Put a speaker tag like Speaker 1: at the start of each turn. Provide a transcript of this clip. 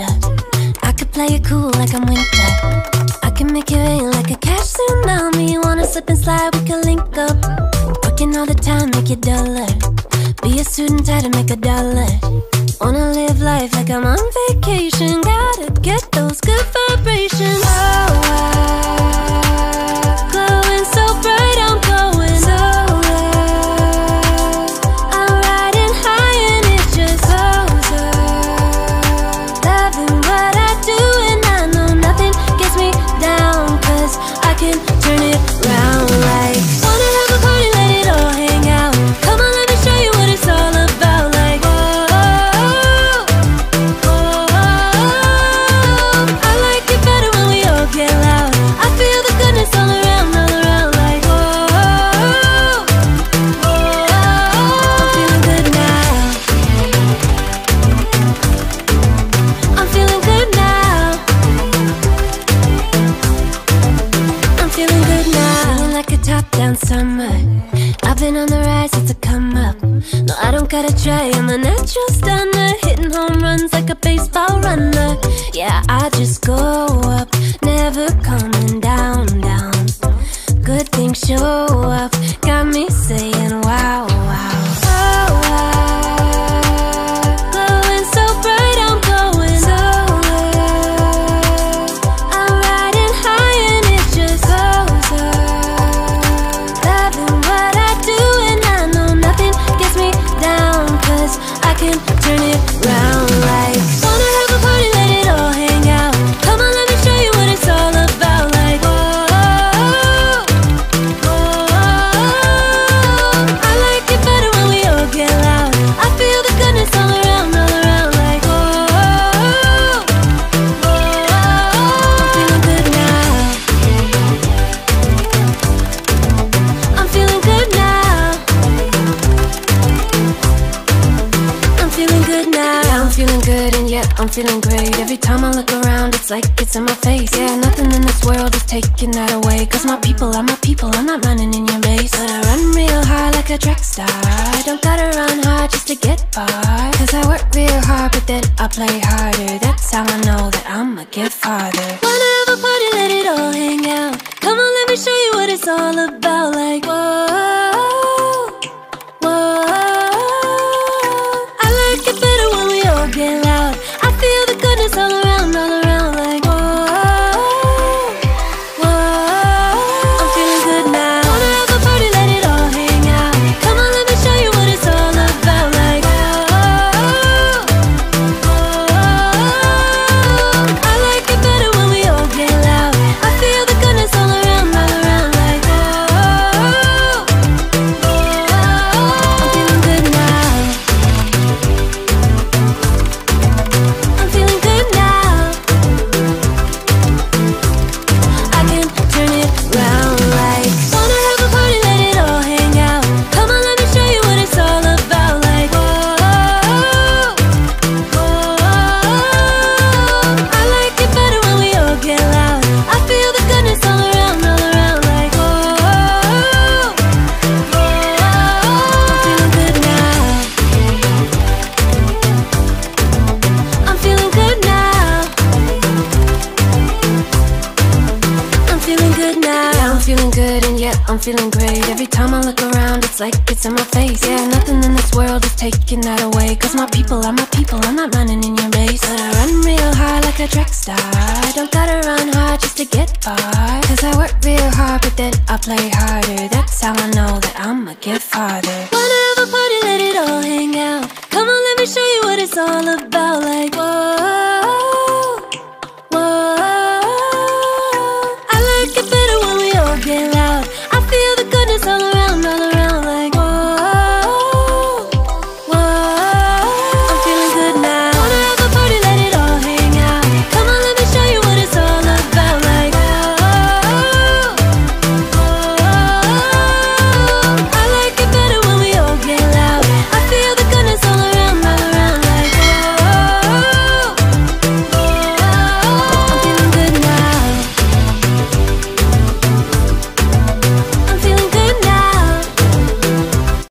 Speaker 1: ya. I could play it cool like I'm winter. I can make it rain like a cash tsunami. Wanna slip and slide, we can link up. Working all the time, make it duller. Be a student, try to make a dollar. Wanna live life like I'm on vacation. Gotta get those good vibrations. Oh. Down summer. I've been on the rise, it's a come up. No, I don't gotta try, I'm a natural stunner. Hitting home runs like a baseball runner. Yeah, I just go Yeah, I'm feeling good and yet I'm feeling great. Every time I look around, it's like it's in my face. Yeah, nothing in this world is taking that away. Cause my people are my people, I'm not running in your race. But I run real hard like a track star. I don't gotta run hard just to get far. Cause I work real hard, but then I play harder. That's how I know that I'ma get farther. Wanna have a party, let it all hang out. Come on, let me show you what it's all about. Like, whoa. Feeling good now. Yeah, I'm feeling good and yet I'm feeling great. Every time I look around, it's like it's in my face. Yeah, nothing in this world is taking that away. Cause my people are my people, I'm not running in your race. But I run real hard like a track star. I don't gotta run hard just to get far. Cause I work real hard, but then I play harder. That's how I know that I'ma get farther.